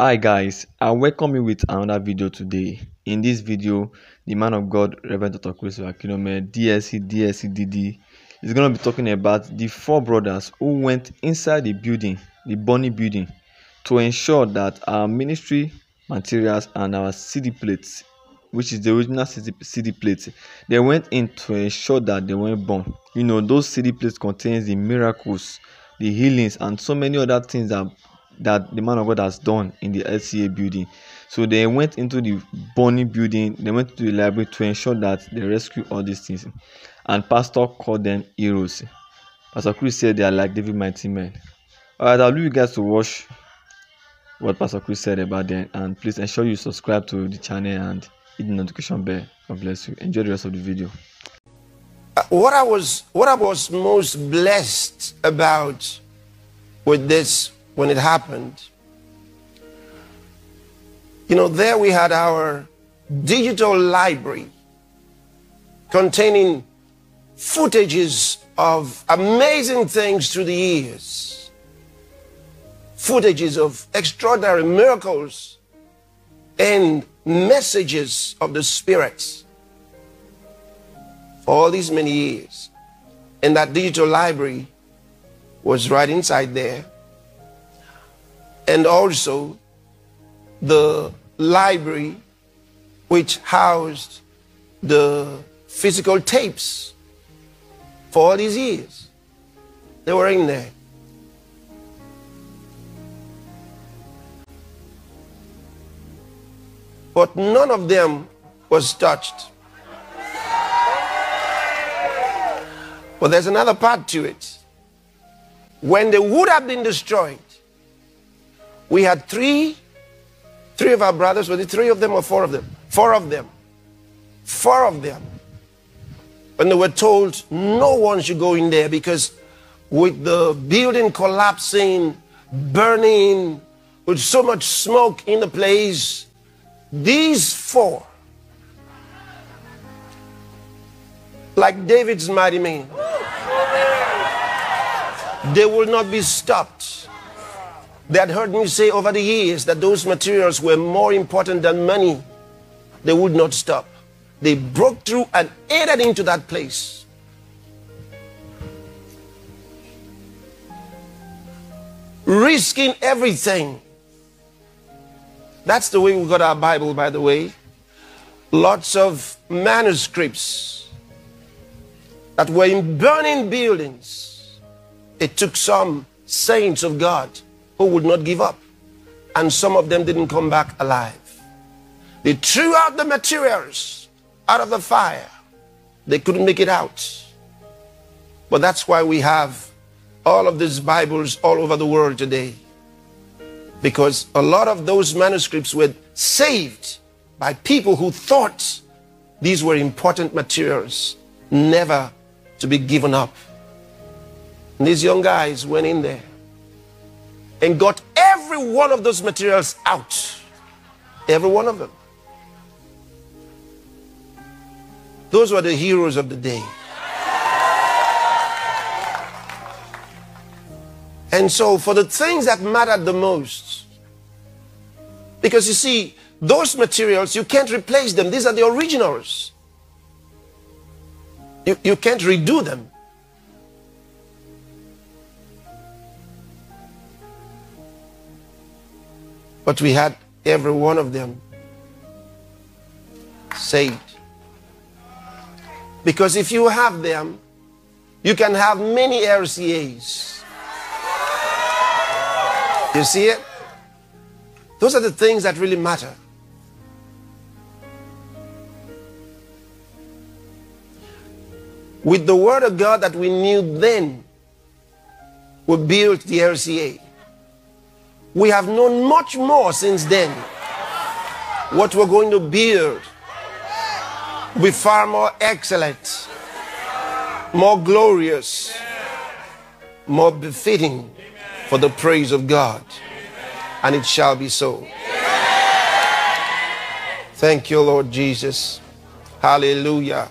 Hi guys, I welcome you with another video today. In this video, the man of God, Reverend Dr. Chris Akinome, DSC, DSC, DD, is going to be talking about the four brothers who went inside the building, the Bonnie building, to ensure that our ministry materials and our CD plates, which is the original CD, CD plates, they went in to ensure that they weren't born. You know, those CD plates contains the miracles, the healings, and so many other things that that the man of God has done in the LCA building. So they went into the Bonnie building, they went to the library to ensure that they rescue all these things. And Pastor called them heroes. Pastor Chris said they are like David mighty men. Alright, I'll leave you guys to watch what Pastor Chris said about them. And please ensure you subscribe to the channel and hit the notification bell. God bless you. Enjoy the rest of the video. Uh, what I was what I was most blessed about with this when it happened, you know, there we had our digital library containing footages of amazing things through the years, footages of extraordinary miracles and messages of the spirits for all these many years. And that digital library was right inside there and also the library which housed the physical tapes for all these years. They were in there. But none of them was touched. But there's another part to it. When they would have been destroyed, we had three, three of our brothers, were it three of them or four of them? Four of them. Four of them. When they were told no one should go in there because with the building collapsing, burning, with so much smoke in the place, these four, like David's mighty men, they will not be stopped. They had heard me say over the years that those materials were more important than money. They would not stop. They broke through and entered into that place. Risking everything. That's the way we got our Bible, by the way. Lots of manuscripts that were in burning buildings. It took some saints of God who would not give up. And some of them didn't come back alive. They threw out the materials out of the fire. They couldn't make it out. But that's why we have all of these Bibles all over the world today. Because a lot of those manuscripts were saved by people who thought these were important materials, never to be given up. And these young guys went in there and got every one of those materials out. Every one of them. Those were the heroes of the day. And so, for the things that mattered the most, because you see, those materials, you can't replace them. These are the originals. You, you can't redo them. But we had every one of them saved. Because if you have them, you can have many LCAs. You see it? Those are the things that really matter. With the Word of God that we knew then, we built the LCA. We have known much more since then. What we're going to build will be far more excellent, more glorious, more befitting for the praise of God. And it shall be so. Thank you, Lord Jesus. Hallelujah.